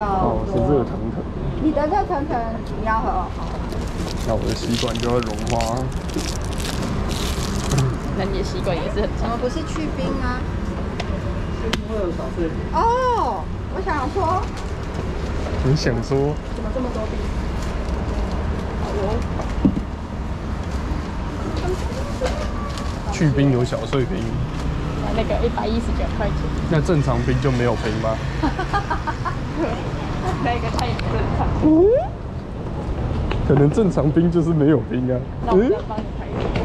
哦，是热腾腾。你的热腾腾你要喝哦。那我的吸管就要融化。那你的吸管也是很长。怎么不是去冰吗？哦，我想说，你想说怎么这么多冰？去冰有小碎冰，那个一百一十九块钱，那正常冰就没有冰吗？那个它也不正常。可能正常冰就是没有冰啊。那我再帮你拍一个。